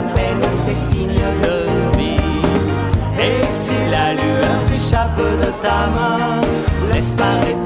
la peine, c'est signes de vie. Et si la lueur s'échappe de ta main, laisse paraître.